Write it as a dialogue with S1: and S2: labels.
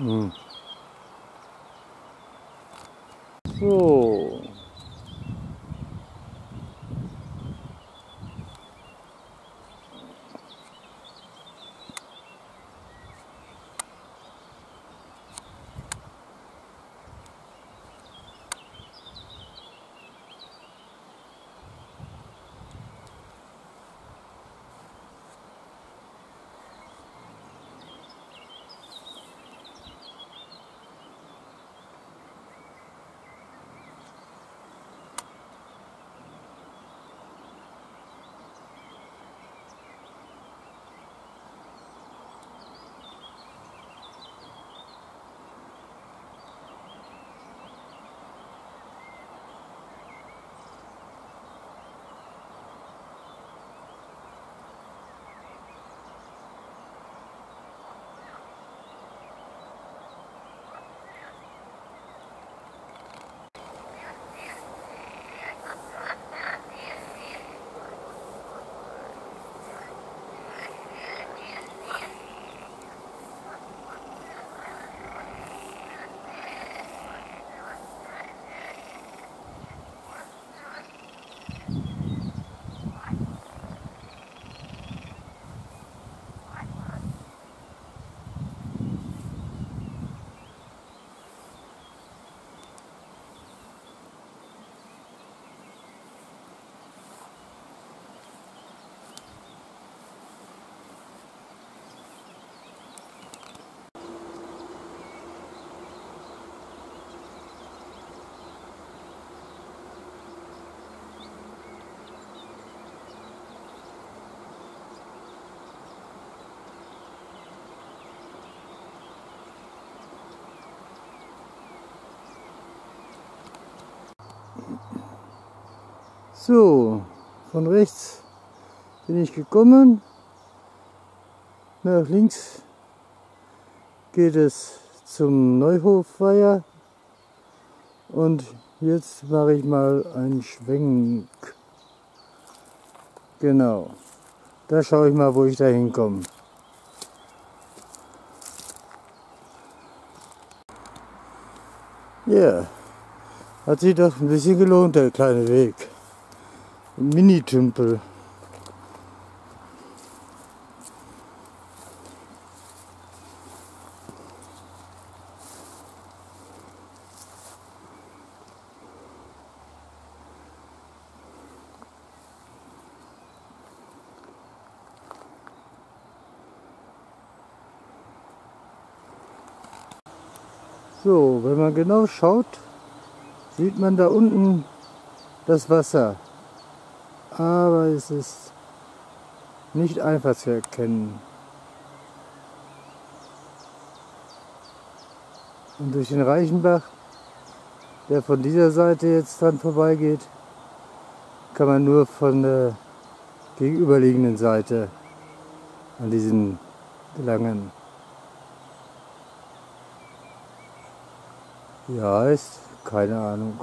S1: Hm. So. So, von rechts bin ich gekommen. Nach links geht es zum Neuhofweiher. Und jetzt mache ich mal einen Schwenk. Genau. Da schaue ich mal, wo ich da hinkomme. Ja, yeah. hat sich doch ein bisschen gelohnt, der kleine Weg. Mini-Tümpel. So, wenn man genau schaut, sieht man da unten das Wasser aber es ist nicht einfach zu erkennen. Und durch den Reichenbach, der von dieser Seite jetzt dran vorbeigeht, kann man nur von der gegenüberliegenden Seite an diesen gelangen. Wie heißt? Keine Ahnung.